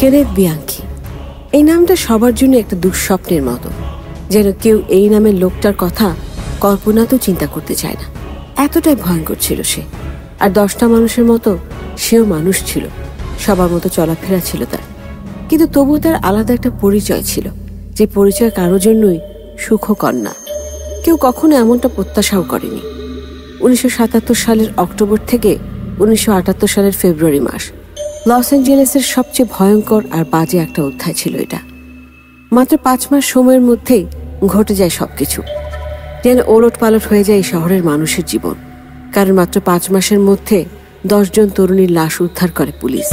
Kenneth Bianchi. এই নামটা সবার জন্য একটা দুঃস্বপ্নের মতো। যেন কেউ এই নামের লোকটার কথা কল্পনা তো চিন্তা করতে চায় না। এতটাই ভয়ঙ্কর ছিল সে। আর দশটা মানুষের মতো সেও মানুষ ছিল। সবার মতো চলাফেরা ছিল তার। কিন্তু তবু তার আলাদা একটা পরিচয় ছিল, যে পরিচয় কারোর জন্যই সুখকর না। কেউ কখনো এমনটা প্রত্যাশাও করেনি। উনিশশো সাতাত্তর সালের অক্টোবর থেকে উনিশশো আটাত্তর সালের ফেব্রুয়ারি মাস। লস অ্যাঞ্জেলেসের সবচেয়ে ভয়ঙ্কর আর বাজে একটা অধ্যায় ছিল এটা। মাত্র পাঁচ মাস সময়ের মধ্যেই ঘটে যায় সবকিছু। যেন ওলট পালট হয়ে যায় শহরের মানুষের জীবন। কারণ মাত্র পাঁচ মাসের মধ্যে দশজন তরুণীর লাশ উদ্ধার করে পুলিশ।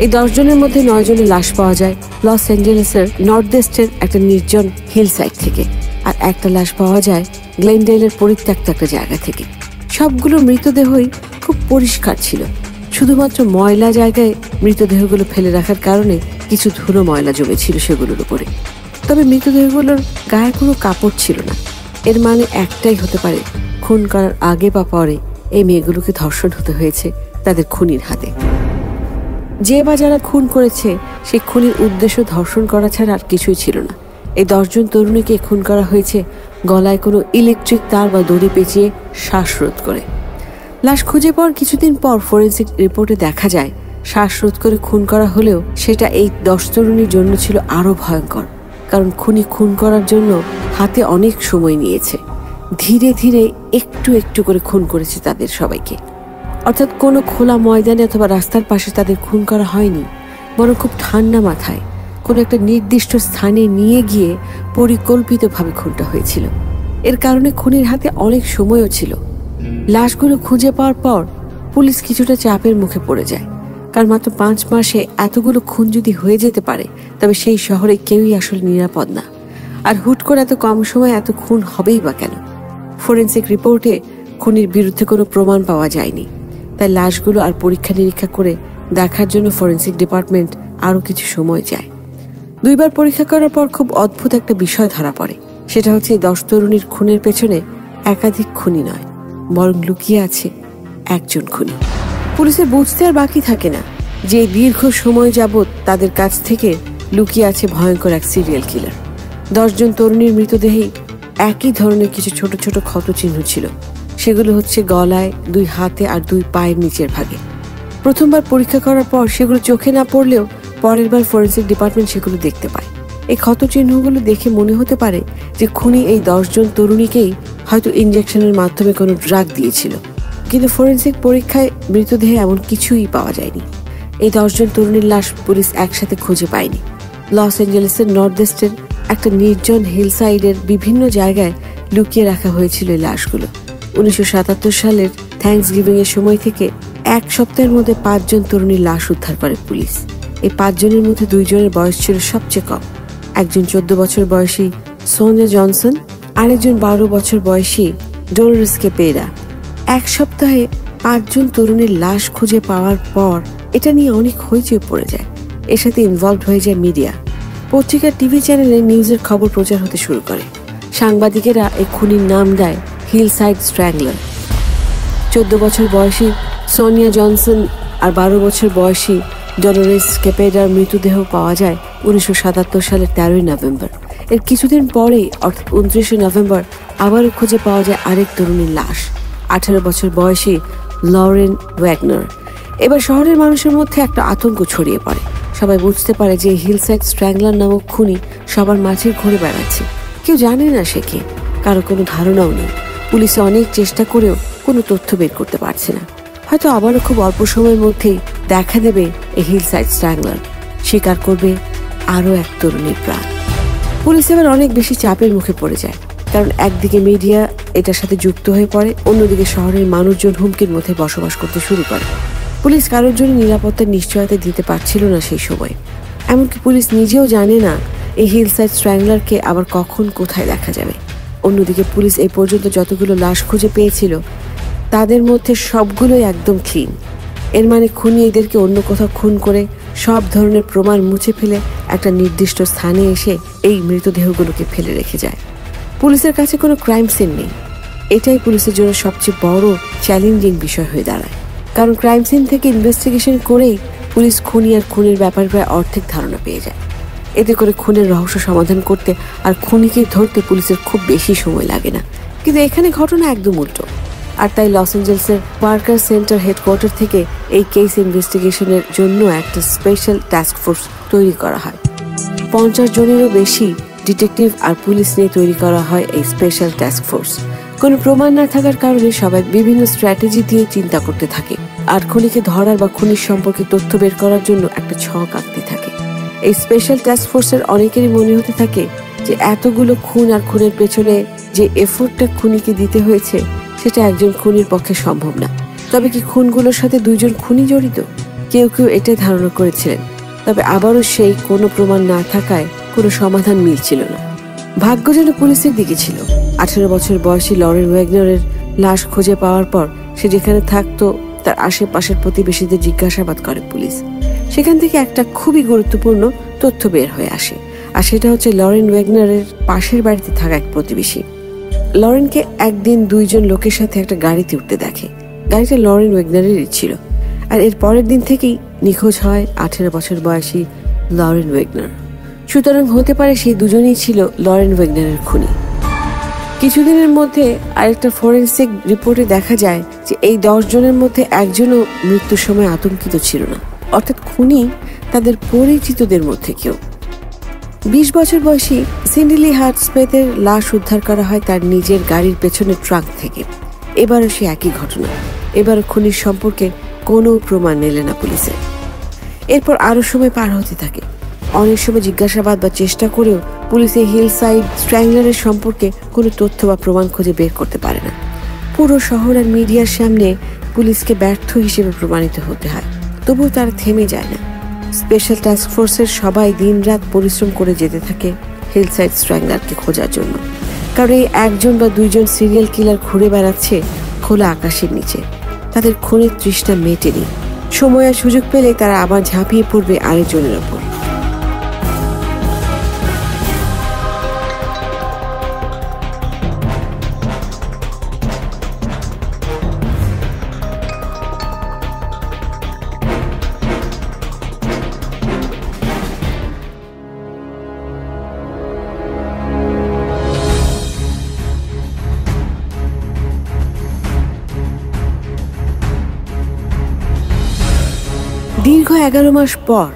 এই দশজনের মধ্যে নয় জনের লাশ পাওয়া যায় লস অ্যাঞ্জেলেসের নর্থ ইস্টের একটা নির্জন হিল সাইড থেকে। আর একটা লাশ পাওয়া যায় গ্লেনডেলের পরিত্যক্ত একটা জায়গা থেকে। সবগুলো মৃতদেহই খুব পরিষ্কার ছিল। শুধুমাত্র ময়লা জায়গায় মৃতদেহগুলো ফেলে রাখার কারণে কিছু ধুলো ময়লা জমেছিল সেগুলোর উপরে। তবে মৃতদেহগুলোর গায়ে কোনো কাপড় ছিল না। এর মানে একটাই হতে পারে, খুন করার আগে বা পরে এই মেয়েগুলোকে ধর্ষণ হতে হয়েছে তাদের খুনির হাতে। যে বা যারা খুন করেছে, সেই খুনির উদ্দেশ্য ধর্ষণ করা ছাড়া আর কিছুই ছিল না। এই দশজন তরুণীকে খুন করা হয়েছে, গলায় কোনো ইলেকট্রিক তার বা দড়ি পেঁচিয়ে শ্বাসরোধ করে। লাশ খুঁজে পাওয়ার কিছুদিন পর ফরেন্সিক রিপোর্টে দেখা যায় শ্বাসরোধ করে খুন করা হলেও সেটা এই দশ তরুণীর জন্য ছিল আরও ভয়ঙ্কর। কারণ খুনি খুন করার জন্য হাতে অনেক সময় নিয়েছে। ধীরে ধীরে একটু একটু করে খুন করেছে তাদের সবাইকে। অর্থাৎ কোনো খোলা ময়দানে অথবা রাস্তার পাশে তাদের খুন করা হয়নি, বরং খুব ঠান্ডা মাথায় কোনো একটা নির্দিষ্ট স্থানে নিয়ে গিয়ে পরিকল্পিতভাবে খুনটা হয়েছিল। এর কারণে খুনির হাতে অনেক সময়ও ছিল। লাশগুলো খুঁজে পাওয়ার পর পুলিশ কিছুটা চাপের মুখে পড়ে যায়। কারণ মাত্র পাঁচ মাসে এতগুলো খুন যদি হয়ে যেতে পারে, তবে সেই শহরে কেউই আসলে নিরাপদ না। আর হুট করে এত কম সময় এত খুন হবেই বা কেন? ফরেন্সিক রিপোর্টে খুনির বিরুদ্ধে কোনো প্রমাণ পাওয়া যায়নি। তাই লাশগুলো আর পরীক্ষা নিরীক্ষা করে দেখার জন্য ফরেন্সিক ডিপার্টমেন্ট আরও কিছু সময় যায় দুইবার পরীক্ষা করার পর খুব অদ্ভুত একটা বিষয় ধরা পড়ে। সেটা হচ্ছে দশ তরুণীর খুনের পেছনে একাধিক খুনি নয়। বরং লুকিয়ে আছে একজন খুনি। পুলিশের বুঝতে আর বাকি থাকে না যে দীর্ঘ সময় যাবৎ তাদের কাছ থেকে লুকিয়ে আছে ভয়ঙ্কর এক সিরিয়াল কিলার দশজন তরুণীর মৃতদেহেই একই ধরনের কিছু ছোট ছোট ক্ষত চিহ্ন ছিল। সেগুলো হচ্ছে গলায়, দুই হাতে আর দুই পায়ের নিচের ভাগে। প্রথমবার পরীক্ষা করার পর সেগুলো চোখে না পড়লেও পরের বার ফরেন্সিক ডিপার্টমেন্ট সেগুলো দেখতে পায়। এই ক্ষত চিহ্নগুলো দেখে মনে হতে পারে যে খুনি এই দশজন তরুণীকেই হয়তো ইঞ্জেকশনের মাধ্যমে কোনো ড্রাগ দিয়েছিল। কিন্তু ফরেন্সিক পরীক্ষায় মৃতদেহে এমন কিছুই পাওয়া যায়নি। এই দশজন তরুণীর লাশ পুলিশ একসাথে খুঁজে পায়নি। লস অ্যাঞ্জেলেসের নর্থ ইস্টের একটা নির্জন হিল সাইডের বিভিন্ন জায়গায় লুকিয়ে রাখা হয়েছিল এই লাশগুলো। উনিশশো সাতাত্তর সালের থ্যাংকস গিভিং এর সময় থেকে এক সপ্তাহের মধ্যে পাঁচজন তরুণীর লাশ উদ্ধার করে পুলিশ। এই পাঁচজনের মধ্যে দুইজনের বয়স ছিল সবচেয়ে কম। একজন চোদ্দ বছর বয়সী সোনিয়া জনসন, আরেকজন বারো বছর বয়সী ডোলরিস কেপেরা এক সপ্তাহে পাঁচজন তরুণের লাশ খুঁজে পাওয়ার পর এটা নিয়ে অনেক হইচই পড়ে যায়। এর সাথে ইনভলভ হয়ে যায় মিডিয়া। পত্রিকার টিভি চ্যানেলে নিউজের খবর প্রচার হতে শুরু করে। সাংবাদিকেরা এই খুনির নাম দেয় হিল সাইড স্ট্র্যাংলার চোদ্দ বছর বয়সী সোনিয়া জনসন আর বারো বছর বয়সী ডলোরেস কেপেডার মৃতদেহ পাওয়া যায় উনিশশো সাতাত্তর সালের তেরোই নভেম্বর। এর কিছুদিন পরেই, অর্থাৎ উনত্রিশে নভেম্বর, আবারও খুঁজে পাওয়া যায় আরেক তরুণীর লাশ। আঠারো বছর বয়সী লরেন ওয়াগনার। এবার শহরের মানুষের মধ্যে একটা আতঙ্ক ছড়িয়ে পড়ে। সবাই বুঝতে পারে যে হিলসাইড স্ট্র্যাংলার নামক খুনি সবার মাঝে ঘুরে বেড়াচ্ছে। কেউ জানে না সে কে। কারও কোনো ধারণাও নেই। পুলিশে অনেক চেষ্টা করেও কোনো তথ্য বের করতে পারছে না। হয়তো আবারও খুব অল্প সময়ের মধ্যেই দেখা দেবে এই হিলসাইড স্ট্র্যাংলার স্বীকার করবে আরও এক তরুণীর প্রাণ। পুলিশ এবার অনেক বেশি চাপের মুখে পড়ে যায়। কারণ একদিকে মিডিয়া এটার সাথে যুক্ত হয়ে পড়ে, অন্যদিকে শহরের মানুষজন হুমকির মধ্যে বসবাস করতে শুরু করে। পুলিশ কারোর জন্য নিরাপত্তার নিশ্চয়তা দিতে পারছিল না সেই সময়। এমনকি পুলিশ নিজেও জানে না এই হিল হিলসাইড স্ট্র্যাংলারকে আবার কখন কোথায় দেখা যাবে। অন্যদিকে পুলিশ এই পর্যন্ত যতগুলো লাশ খুঁজে পেয়েছিল তাদের মধ্যে সবগুলোই একদম ক্লিন এর মানে খুনি এদেরকে অন্য কোথাও খুন করে সব ধরনের প্রমাণ মুছে ফেলে একটা নির্দিষ্ট স্থানে এসে এই মৃতদেহগুলোকে ফেলে রেখে যায়। পুলিশের কাছে কোনো ক্রাইম সিন নেই। এটাই পুলিশের জন্য সবচেয়ে বড় চ্যালেঞ্জিং বিষয় হয়ে দাঁড়ায়। কারণ ক্রাইম সিন থেকে ইনভেস্টিগেশন করেই পুলিশ খুনি আর খুনের ব্যাপারে প্রায় অর্ধেক ধারণা পেয়ে যায়। এতে করে খুনের রহস্য সমাধান করতে আর খুনিকে ধরতে পুলিশের খুব বেশি সময় লাগে না। কিন্তু এখানে ঘটনা একদম উল্টো। আর তাই লস অ্যাঞ্জেলসের পার্কার সেন্টার হেডকোয়ার্টার থেকে এই কেস ইনভেস্টিগেশনের জন্য একটা স্পেশাল টাস্ক ফোর্স তৈরি করা হয়। পঞ্চাশ জনেরও বেশি ডিটেকটিভ আর পুলিশ নিয়ে তৈরি করা হয় এই স্পেশাল টাস্ক ফোর্স। কোনো প্রমাণ না থাকার কারণে সবাই বিভিন্ন স্ট্র্যাটেজি দিয়ে চিন্তা করতে থাকে। আর খুনিকে ধরার বা খুনির সম্পর্কে তথ্য বের করার জন্য একটা ছক আঁকতে থাকে। এই স্পেশাল টাস্ক ফোর্সের অনেকেরই মনে হতে থাকে যে এতগুলো খুন আর খুনের পেছনে যে এফোর্টটা খুনিকে দিতে হয়েছে সেটা একজন খুনির পক্ষে সম্ভব না। তবে কি খুনগুলোর সাথে দুইজন খুনি জড়িত? কেউ কেউ এটাই ধারণা করেছিলেন। তবে আবারও সেই কোনো প্রমাণ না থাকায় কোনো সমাধান মিলছিল না। ভাগ্য যেন পুলিশের দিকে ছিল। আঠেরো বছর বয়সী লরেন ওয়েগনারের লাশ খুঁজে পাওয়ার পর সে যেখানে থাকতো, তার আশেপাশের প্রতিবেশীদের জিজ্ঞাসাবাদ করে পুলিশ। সেখান থেকে একটা খুবই গুরুত্বপূর্ণ তথ্য বের হয়ে আসে। আর সেটা হচ্ছে লরেন ওয়েগনারের পাশের বাড়িতে থাকা এক প্রতিবেশী। লরেনকে একদিন দুইজন লোকের সাথে একটা গাড়িতে উঠতে দেখে। গাড়িটা লরেন ওয়েগনারেরই ছিল। আর এর পরের দিন থেকেই নিখোঁজ হয় আঠেরো বছর বয়সী লরেন ওয়েগনার। সুতরাং হতে পারে সেই দুজনেই ছিল লরেন ওয়েগনারের খুনি। কিছুদিনের মধ্যে আরেকটা ফরেন্সিক রিপোর্টে দেখা যায় যে এই জনের মধ্যে একজনও মৃত্যুর সময় আতঙ্কিত ছিল না। অর্থাৎ খুনি তাদের পরিচিতদের মধ্যে কেউ। বিশ বছর বয়সী সিন্ডিলি হার্টসপেথের লাশ উদ্ধার করা হয় তার নিজের গাড়ির পেছনের ট্রাক থেকে। এবারও সে একই ঘটনা। এবার খুনির সম্পর্কে কোনো প্রমাণ মেলে না পুলিশের এরপর আরও সময় পার হতে থাকে। অনেক সময় জিজ্ঞাসাবাদ বা চেষ্টা করেও পুলিশ এই হিল সাইড স্ট্র্যাংলারের সম্পর্কে কোনো তথ্য বা প্রমাণ খুঁজে বের করতে পারে না। পুরো শহর আর মিডিয়ার সামনে পুলিশকে ব্যর্থ হিসেবে প্রমাণিত হতে হয়। তবুও তারা থেমে যায় না। স্পেশাল টাস্ক ফোর্সের সবাই দিন রাত পরিশ্রম করে যেতে থাকে হিলসাইড সাইড স্ট্র্যাংলারকে খোঁজার জন্য। কারণ এই একজন বা দুইজন সিরিয়াল কিলার ঘুরে বেড়াচ্ছে খোলা আকাশের নিচে। তাদের খুনের তৃষ্ণা মেটেনি। সময় আর সুযোগ পেলে তারা আবার ঝাঁপিয়ে পড়বে আরেকজনের ওপর। দীর্ঘ এগারো মাস পর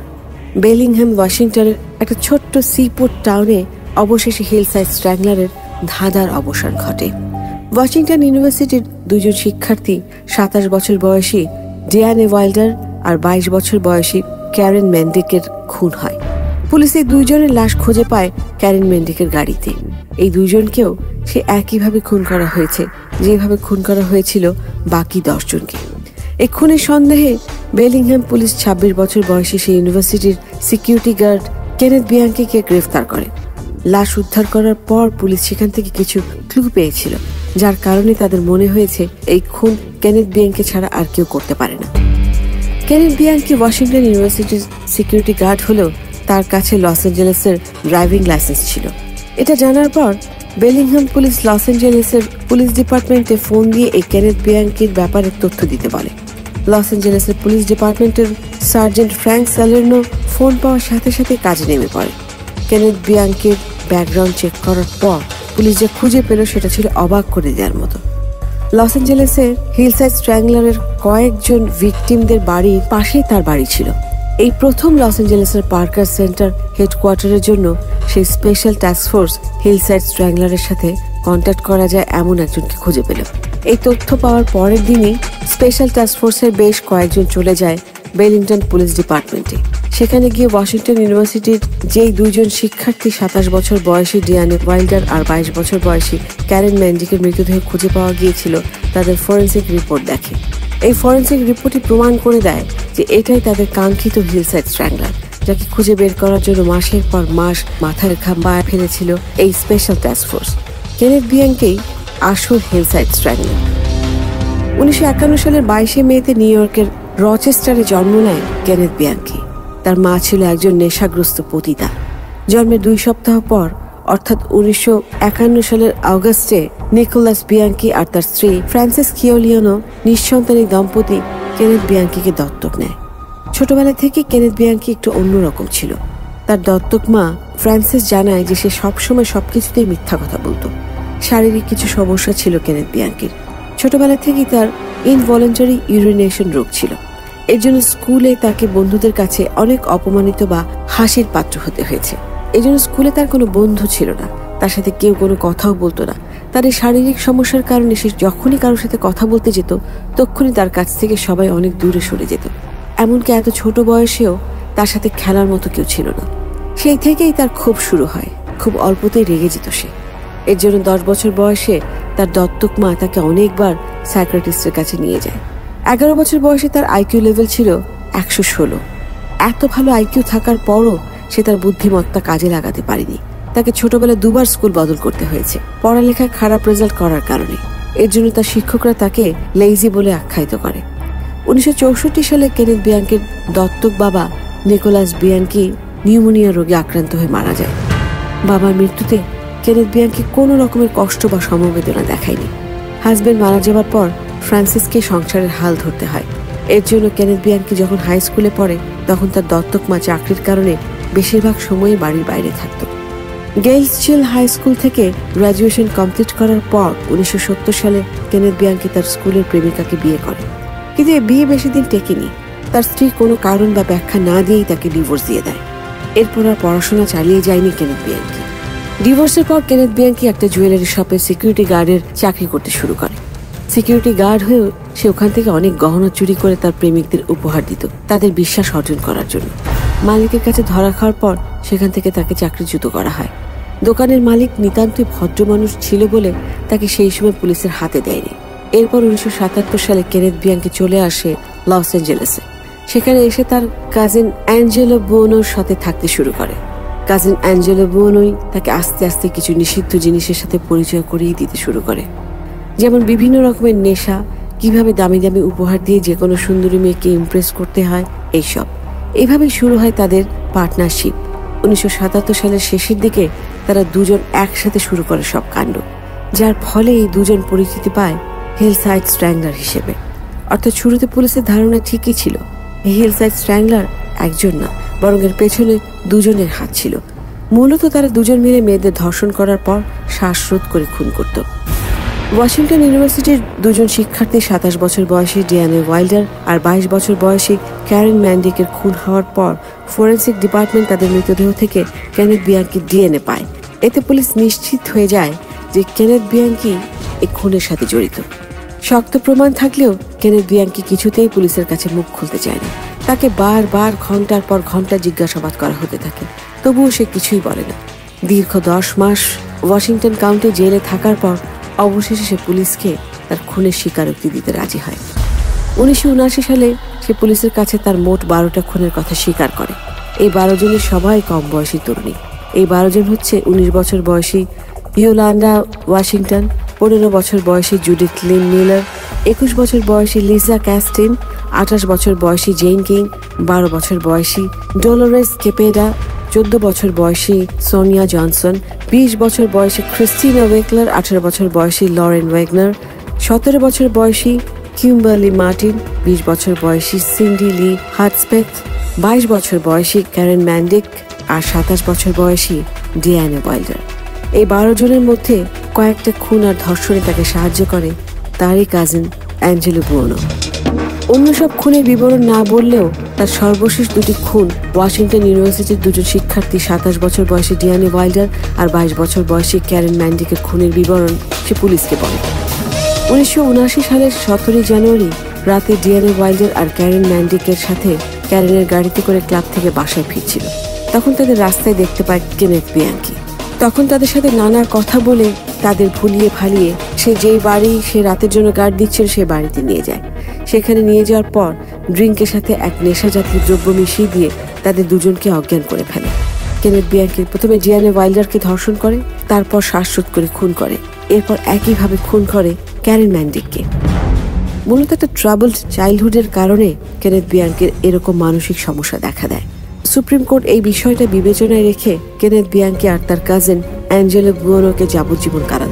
বেলিংহ্যাম ওয়াশিংটনের একটা ছোট্ট সিপোর্ট টাউনে অবশেষে হিলসাইড স্ট্র্যাংলারের ধাঁধার অবসান ঘটে। ওয়াশিংটন ইউনিভার্সিটির দুজন শিক্ষার্থী, সাতাশ বছর বয়সী ডিয়ানে ওয়াইল্ডার আর বাইশ বছর বয়সী ক্যারেন মেন্ডিকের খুন হয়। পুলিশ এই দুইজনের লাশ খুঁজে পায় ক্যারেন মেন্ডিকের গাড়িতে। এই দুইজনকেও সে একইভাবে খুন করা হয়েছে, যেভাবে খুন করা হয়েছিল বাকি দশজনকে। খুনের সন্দেহে বেলিংহ্যাম পুলিশ ছাব্বিশ বছর বয়সী সেই ইউনিভার্সিটির সিকিউরিটি গার্ড কেনেথ বিয়াঙ্কিকে গ্রেফতার করে। লাশ উদ্ধার করার পর পুলিশ সেখান থেকে কিছু ক্লু পেয়েছিল, যার কারণে তাদের মনে হয়েছে এই খুন কেনেথ বিয়াঙ্কে ছাড়া আর কেউ করতে পারে না। কেনেথ বিয়াঙ্কি ওয়াশিংটন ইউনিভার্সিটির সিকিউরিটি গার্ড হলেও তার কাছে লস অ্যাঞ্জেলেসের ড্রাইভিং লাইসেন্স ছিল। এটা জানার পর বেলিংহাম পুলিশ লস অ্যাঞ্জেলেসের পুলিশ ডিপার্টমেন্টে ফোন দিয়ে এই কেনেথ বিয়াঙ্কির ব্যাপারে তথ্য দিতে বলে। লস অ্যাঞ্জেলেসের পুলিশ ডিপার্টমেন্টের সার্জেন্ট ফ্র্যাঙ্ক স্যালের্নো ফোন পাওয়ার সাথে সাথে কাজে নেমে পড়ে। কেনেথ বিয়াঙ্কের ব্যাকগ্রাউন্ড চেক করার পর পুলিশ যে খুঁজে পেল সেটা ছিল অবাক করে দেওয়ার মতো। লস অ্যাঞ্জেলেসের হিলসাইড স্ট্র্যাংলারের কয়েকজন ভিকটিমদের বাড়ির পাশেই তার বাড়ি ছিল। এই প্রথম লস অ্যাঞ্জেলেসের পার্কার সেন্টার হেডকোয়ার্টারের জন্য সেই স্পেশাল টাস্ক ফোর্স হিলসাইড স্ট্র্যাংলারের সাথে কন্ট্যাক্ট করা যায় এমন একজনকে খুঁজে পেল। এই তথ্য পাওয়ার পরের দিনই স্পেশাল টাস্ক ফোর্সের বেশ কয়েকজন চলে যায় বেলিংটন পুলিশ ডিপার্টমেন্টে সেখানে গিয়ে ওয়াশিংটন ইউনিভার্সিটির যেই দুইজন শিক্ষার্থী সাতাশ বছর বয়সী ডিয়ানে ওয়াইল্ডার আর বাইশ বছর বয়সী ক্যারেন ম্যান্ডিকের মৃতদেহ খুঁজে পাওয়া গিয়েছিল, তাদের ফরেন্সিক রিপোর্ট দেখে। এই ফরেন্সিক রিপোর্টই প্রমাণ করে দেয় যে এটাই তাদের কাঙ্ক্ষিত হিলসাইড স্ট্র্যাংলার যাকে খুঁজে বের করার জন্য মাসের পর মাস মাথার খাম্বায় ফেলেছিল এই স্পেশাল টাস্ক ফোর্স কেনেথ বিয়াংকেই আসল হিলসাইড স্ট্র্যাংলার উনিশশো একান্ন সালের বাইশে মেতে নিউ ইয়র্কের রচেস্টারে জন্ম নেয় কেনেথ বিয়াঙ্কি। তার মা ছিল একজন নেশাগ্রস্ত পতিতা। জন্মের দুই সপ্তাহ পর, অর্থাৎ উনিশশো একান্ন সালের অগস্টে নিকোলাস বিয়াঙ্কি আর তার স্ত্রী ফ্রান্সিস কিওলিয়নো নিঃসন্তানী দম্পতি কেনেথ বিয়াঙ্কিকে দত্তক নেয়। ছোটবেলা থেকে কেনেথ বিয়াঙ্কি একটু অন্যরকম ছিল। তার দত্তক মা ফ্রান্সিস জানায় যে সে সবসময় সবকিছুতেই মিথ্যা কথা বলতো। শারীরিক কিছু সমস্যা ছিল কেনেথ বিয়াঙ্কির ছোটবেলা থেকেই তার ইনভলেন্টারি ইউরিনেশন রোগ ছিল। এর জন্য স্কুলে তাকে বন্ধুদের কাছে অনেক অপমানিত বা হাসির পাত্র হতে হয়েছে। এই জন্য স্কুলে তার কোনো বন্ধু ছিল না। তার সাথে কেউ কোনো কথাও বলতো না। তার এই শারীরিক সমস্যার কারণে সে যখনই কারোর সাথে কথা বলতে যেত, তখনই তার কাছ থেকে সবাই অনেক দূরে সরে যেত। এমনকি এত ছোট বয়সেও তার সাথে খেলার মতো কেউ ছিল না। সেই থেকেই তার ক্ষোভ শুরু হয়। খুব অল্পতেই রেগে যেত সে। এর জন্য দশ বছর বয়সে তার দত্তক মা তাকে অনেকবার সাইক্রেটিস্টের কাছে নিয়ে যায়। এগারো বছর বয়সে তার আইকিউ লেভেল ছিল একশো ষোলো। এত ভালো আইকিউ থাকার পরও সে তার বুদ্ধিমত্তা কাজে লাগাতে পারেনি। তাকে ছোটবেলায় দুবার স্কুল বদল করতে হয়েছে। পড়ালেখায় খারাপ রেজাল্ট করার কারণে। এর জন্য তার শিক্ষকরা তাকে লেইজি বলে আখ্যায়িত করে। উনিশশো চৌষট্টি সালে কেনেথ বিয়াঙ্কের দত্তক বাবা নিকোলাস বিয়াঙ্কি নিউমোনিয়া রোগে আক্রান্ত হয়ে মারা যায়। বাবার মৃত্যুতে কেনেথ বিয়াঙ্কি কোনো রকমের কষ্ট বা সমবেদনা দেখায়নি। হাজবেন্ড মারা যাওয়ার পর ফ্রান্সিসকে সংসারের হাল ধরতে হয়। এর জন্য কেনেথ বিয়াঙ্কি যখন হাই স্কুলে পড়ে, তখন তার দত্তক মা চাকরির কারণে বেশিরভাগ সময়ে বাড়ির বাইরে থাকত। গেইলস চিল হাই স্কুল থেকে গ্রাজুয়েশন কমপ্লিট করার পর উনিশশো সত্তর সালে কেনেথ বিয়াঙ্কি তার স্কুলের প্রেমিকাকে বিয়ে করে। কিন্তু এই বিয়ে বেশি দিন টেকেনি। তার স্ত্রী কোনো কারণ বা ব্যাখ্যা না দিয়েই তাকে ডিভোর্স দিয়ে দেয়। এরপর আর পড়াশোনা চালিয়ে যায়নি কেনেথ বিয়াঙ্কি ডিভোর্সের পর কেনেথ বিয়াঙ্কি একটা জুয়েলারি শপে সিকিউরিটি গার্ডের চাকরি করতে শুরু করে। সিকিউরিটি গার্ড হয়েও সে ওখান থেকে অনেক গহনা চুরি করে তার প্রেমিকদের উপহার দিত, তাদের বিশ্বাস অর্জন করার জন্য। মালিকের কাছে ধরা খাওয়ার পর সেখান থেকে তাকে চাকরিচ্যুত করা হয়। দোকানের মালিক নিতান্তই ভদ্র মানুষ ছিল বলে তাকে সেই সময় পুলিশের হাতে দেয়নি। এরপর উনিশশো সাতাত্তর সালে কেনেথ বিয়াঙ্কি চলে আসে লস অ্যাঞ্জেলেসে। সেখানে এসে তার কাজিন অ্যাঞ্জেলো বোনোর সাথে থাকতে শুরু করে। কাজিন অ্যাঞ্জেলো বোনোই তাকে আস্তে আস্তে কিছু নিষিদ্ধ জিনিসের সাথে পরিচয় করিয়ে দিতে শুরু করে। যেমন বিভিন্ন রকমের নেশা, কীভাবে দামি দামি উপহার দিয়ে যে কোনো সুন্দরী মেয়েকে ইমপ্রেস করতে হয়, এইসব। এইভাবেই শুরু হয় তাদের পার্টনারশিপ উনিশশো সাতাত্তর সালের শেষের দিকে তারা দুজন একসাথে শুরু করে সব কাণ্ড, যার ফলে এই দুজন পরিচিতি পায় হিল সাইড স্ট্র্যাংলার হিসেবে। অর্থাৎ শুরুতে পুলিশের ধারণা ঠিকই ছিল। হিল সাইড স্ট্র্যাংলার একজন না বরং এর পেছনে দুজনের হাত ছিল। মূলত তারা দুজন মিলে মেয়েদের ধর্ষণ করার পর শ্বাসরোধ করে খুন করত। ওয়াশিংটন ইউনিভার্সিটির দুজন শিক্ষার্থী সাতাশ বছর বয়সী ডিয়ানে ওয়াইল্ডার আর বাইশ বছর বয়সী ক্যারেন ম্যান্ডিকের খুন হওয়ার পর ফরেন্সিক ডিপার্টমেন্ট তাদের মৃতদেহ থেকে কেনেথ বিয়াঙ্কির ডিএনএ পায়। এতে পুলিশ নিশ্চিত হয়ে যায় যে কেনেথ বিয়াঙ্কি এই খুনের সাথে জড়িত। শক্ত প্রমাণ থাকলেও কেনেথ বিয়াঙ্কি কিছুতেই পুলিশের কাছে মুখ খুলতে চায়নি তাকে বারবার ঘণ্টার পর ঘণ্টা জিজ্ঞাসাবাদ করা হতে থাকে। তবুও সে কিছুই বলে না। দীর্ঘ দশ মাস ওয়াশিংটন কাউন্টি জেলে থাকার পর অবশেষে সে পুলিশকে তার খুনের স্বীকারোক্তি দিতে রাজি হয়। উনিশশো সালে সে পুলিশের কাছে তার মোট বারোটা খুনের কথা স্বীকার করে। এই বারো জনের সবাই কম বয়সী তরুণী। এই বারো জন হচ্ছে উনিশ বছর বয়সী ইয়োলান্ডা ওয়াশিংটন, পনেরো বছর বয়সী জুডিথ লিন মিলার, একুশ বছর বয়সী লিজা ক্যাস্টিন আঠাশ বছর বয়সী জেইন কিং, বারো বছর বয়সী ডোলোরেস কেপেডা চোদ্দ বছর বয়সী সোনিয়া জনসন, বিশ বছর বয়সী ক্রিস্টিনা ওয়েকলার আঠারো বছর বয়সী লরেন ওয়েগনার সতেরো বছর বয়সী কিউম্বার্লি মার্টিন, বিশ বছর বয়সী সিন্ডি লি হাটসপেথ, বাইশ বছর বয়সী ক্যারেন ম্যান্ডিক আর সাতাশ বছর বয়সী ডিয়ানা ওয়াইল্ডার। এই বারো জনের মধ্যে কয়েকটা খুন আর ধর্ষণে তাকে সাহায্য করে তারই কাজিন অ্যাঞ্জেলো বুয়নো অন্য সব খুনের বিবরণ না বললেও তার সর্বশেষ দুটি খুন ওয়াশিংটন ইউনিভার্সিটির দুজন শিক্ষার্থী সাতাশ বছর বয়সী ডিয়ানি ওয়াইল্ডার আর বাইশ বছর বয়সী ক্যারেন ম্যান্ডিকের খুনের বিবরণ সে পুলিশকে বলে। উনিশশো সালের সতেরোই জানুয়ারি রাতে ডিয়ানি ওয়াইল্ডার আর ক্যারেন ম্যান্ডিকের সাথে ক্যারেনের গাড়িতে করে ক্লাব থেকে বাসায় ফিরছিল। তখন তাদের রাস্তায় দেখতে পায় কেনেথ বিয়াঙ্কি তখন তাদের সাথে নানা কথা বলে তাদের ভুলিয়ে ভালিয়ে সে যেই বাড়ি সে রাতের জন্য গার্ড দিচ্ছিল সে বাড়িতে নিয়ে যায়। সেখানে নিয়ে যাওয়ার পর ড্রিঙ্কের সাথে এক নেশা জাতীয় দ্রব্য মিশিয়ে দিয়ে তাদের দুজনকে অজ্ঞান করে ফেলে। কেনেথ বিয়াঙ্কি প্রথমে জিয়ানে ওয়াইল্ডারকে ধর্ষণ করে, তারপর শ্বাসরোধ করে খুন করে। এরপর একইভাবে খুন করে ক্যারেন ম্যান্ডিককে। মূলত একটা ট্রাবলড চাইল্ডহুডের কারণে কেনেথ বিয়াঙ্কের এরকম মানসিক সমস্যা দেখা দেয়। সুপ্রিম কোর্ট এই বিষয়টা বিবেচনায় রেখে কেনেথ বিয়াঙ্কি আর তার কাজিন অ্যাঞ্জেলো বুয়োনোকে যাবজ্জীবন কারাদণ্ড